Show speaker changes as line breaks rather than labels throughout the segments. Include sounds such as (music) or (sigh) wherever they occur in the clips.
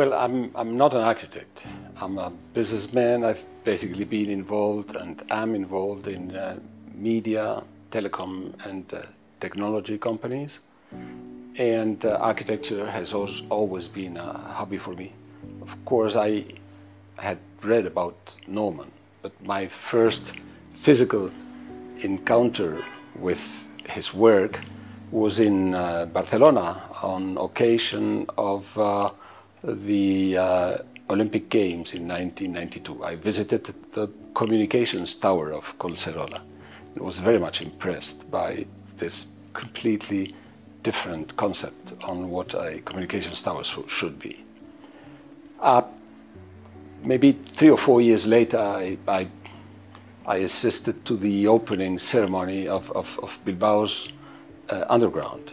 Well, I'm, I'm not an architect. I'm a businessman. I've basically been involved and am involved in uh, media, telecom, and uh, technology companies. And uh, architecture has always been a hobby for me. Of course, I had read about Norman, but my first physical encounter with his work was in uh, Barcelona on occasion of uh, the uh, Olympic Games in 1992. I visited the communications tower of Collserola. I was very much impressed by this completely different concept on what a communications tower should be. Uh, maybe three or four years later, I, I, I assisted to the opening ceremony of, of, of Bilbao's uh, underground.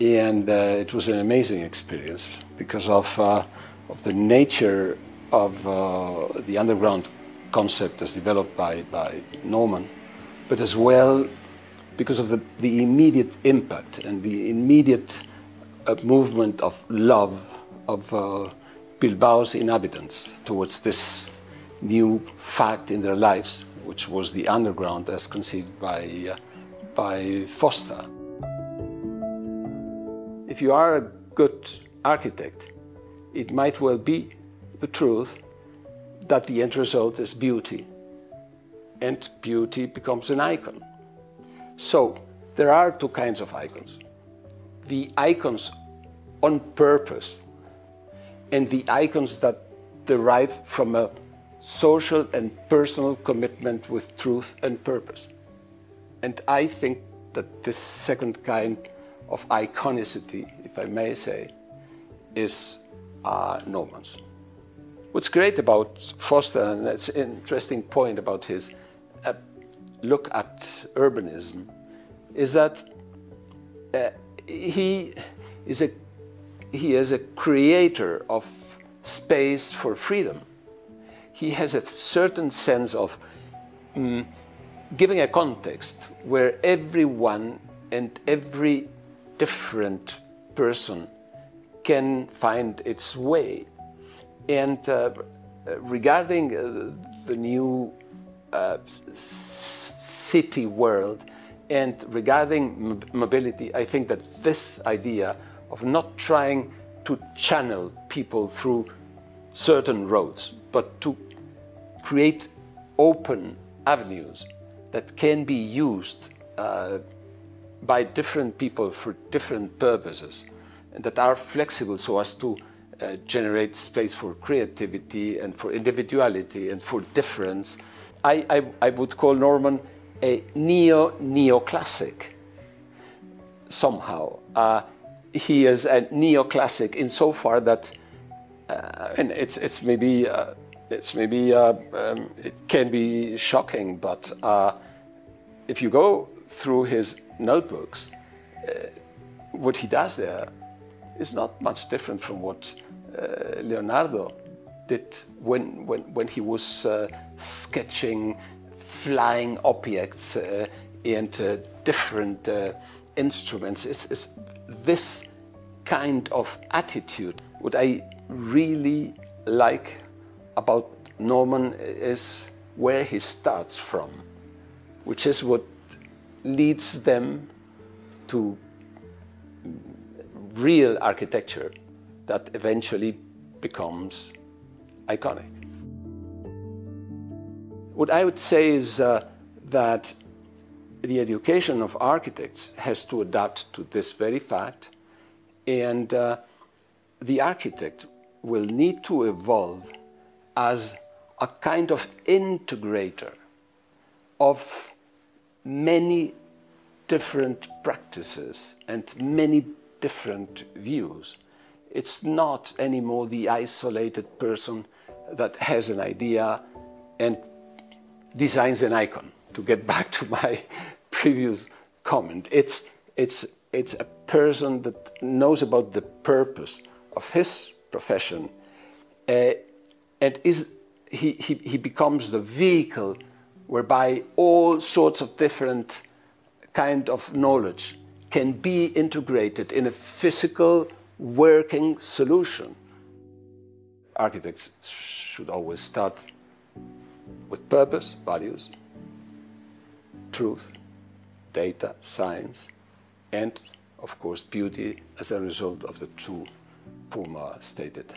And uh, it was an amazing experience because of, uh, of the nature of uh, the underground concept as developed by, by Norman, but as well because of the, the immediate impact and the immediate uh, movement of love of uh, Bilbao's inhabitants towards this new fact in their lives, which was the underground as conceived by, uh, by Foster. If you are a good architect, it might well be the truth that the end result is beauty. And beauty becomes an icon. So there are two kinds of icons. The icons on purpose and the icons that derive from a social and personal commitment with truth and purpose. And I think that this second kind of iconicity, if I may say, is uh, Norman's. What's great about Foster, and it's an interesting point about his uh, look at urbanism, is that uh, he is a he is a creator of space for freedom. He has a certain sense of um, giving a context where everyone and every different person can find its way. And uh, regarding uh, the new uh, city world and regarding mobility, I think that this idea of not trying to channel people through certain roads, but to create open avenues that can be used uh, by different people for different purposes that are flexible so as to uh, generate space for creativity and for individuality and for difference. I, I, I would call Norman a neo-neoclassic somehow. Uh, he is a neoclassic insofar that, uh, and it's, it's maybe, uh, it's maybe uh, um, it can be shocking, but uh, if you go through his notebooks, uh, what he does there is not much different from what uh, Leonardo did when, when, when he was sketching flying objects and different instruments. It's, it's this kind of attitude. What I really like about Norman is where he starts from, which is what leads them to real architecture that eventually becomes iconic. What I would say is uh, that the education of architects has to adapt to this very fact, and uh, the architect will need to evolve as a kind of integrator of many different practices and many different views. It's not anymore the isolated person that has an idea and designs an icon to get (laughs) back to my previous comment. It's, it's, it's a person that knows about the purpose of his profession uh, and is, he, he, he becomes the vehicle whereby all sorts of different kind of knowledge can be integrated in a physical working solution. architects should always start with purpose, values, truth, data, science, and of course beauty as a result of the two former stated